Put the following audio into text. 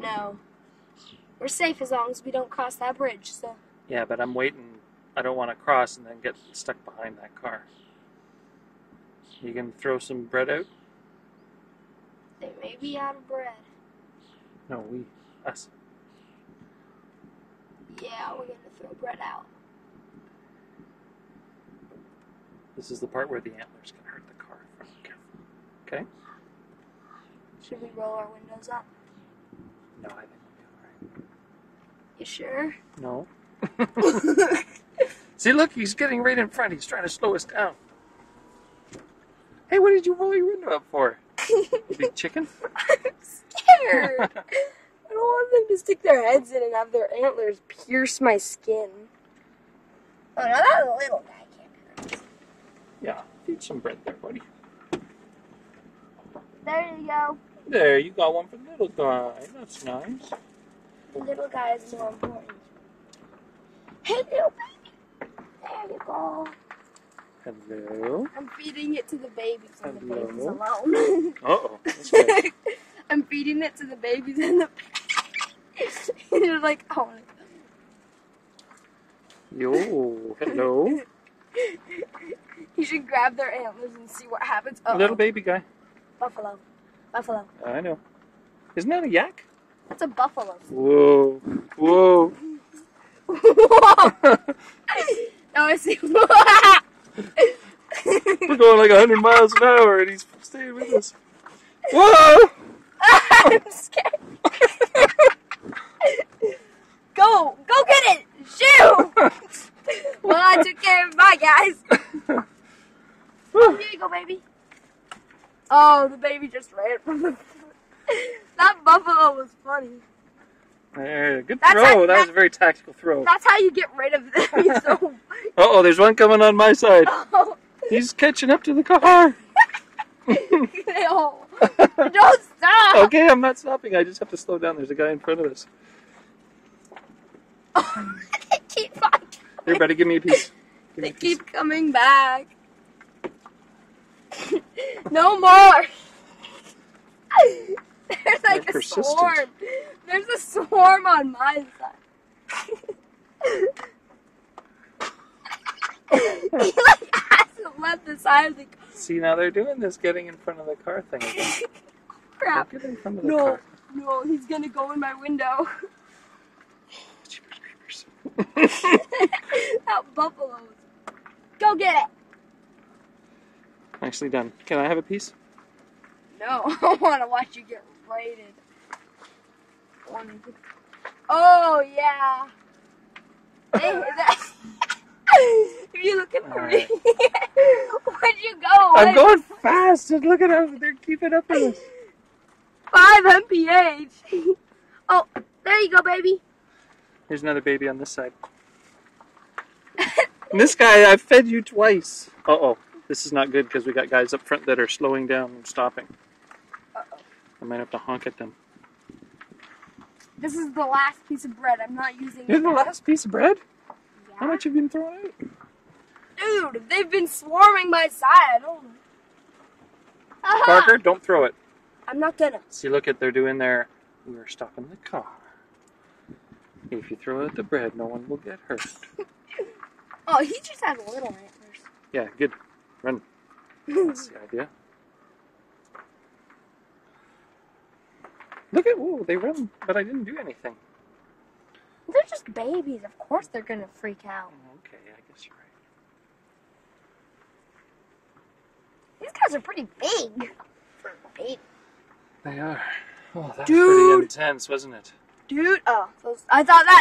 No. We're safe as long as we don't cross that bridge, so. Yeah, but I'm waiting. I don't want to cross and then get stuck behind that car. You can throw some bread out? They may be out of bread. No, we. Us. Yeah, we're gonna throw bread out. This is the part where the antlers can hurt the car. Okay? Should we roll our windows up? No, I think we'll be You sure? No. See, look, he's getting right in front. He's trying to slow us down. Hey, what did you roll your window up for? Big chicken? I'm scared. I don't want them to stick their heads in and have their antlers pierce my skin. Oh no, that little guy can't hurt. Yeah, feed some bread there, buddy. There you go. There, you got one for the little guy. That's nice. The little guy is more important. Hey, little baby. There you go. Hello. I'm feeding it to the babies and the Hello. babies alone. Uh oh. I'm feeding it to the babies and the. You're like, oh. Yo, hello. You should grab their antlers and see what happens. Uh-oh. Little baby guy. buffalo, buffalo. I know. Isn't that a yak? That's a buffalo. Whoa. Whoa. Whoa! Oh, now I see. We're going like 100 miles an hour and he's staying with us. Whoa! I'm scared. go, go get it. Shoo! well, I took care of my guys. Oh, here you go, baby. Oh, the baby just ran from the. that buffalo was funny. There, good That's throw. how- that was a very tactical throw. Uh That's how you get rid of them. so, oh, there's one coming on my side. oh, He's catching up to the car. no. Don't stop. okay, I'm not stopping. I just have to slow down. There's a guy in front of us. they keep on. Here, buddy, give me a piece. Give They a piece. keep coming back. No more. There's like They're a persistent. swarm. There's a swarm on my side. he like hasn't left the side of the See, now they're doing this getting in front of the car thing again. crap. Get in front of the No, car. no, he's gonna go in my window. That buffalo. Go get it. Nicely done. Can I have a piece? No, I want to watch you get raided. Oh yeah. Hey, that- if you look at the Alright. where'd you go? I'm going fast, and look at how they're keeping up with us. five mph. oh, there you go, baby. There's another baby on this side. This guy, I've fed you twice. Uh oh. This is not good because we got guys up front that are slowing down and stopping. Uh-oh. I might have to honk at them. This is the last piece of bread. I'm not using You're it. the last piece of bread? How much have you been throwing out? Dude, they've been swarming my side. I don't. Uh-huh. Parker, don't throw it. I'm not gonna. See, look at they're doing their. We are stopping the car. If you throw out the bread, no one will get hurt. Oh, he just has little antlers. Yeah, good. Run. That's the idea. Look at, whoa, they run, but I didn't do anything. They're just babies. Of course they're gonna freak out. Oh, okay, I guess you're right. These guys are pretty big. For a baby. They are. Oh, that was Dude. pretty intense, wasn't it? Dude, oh, I thought that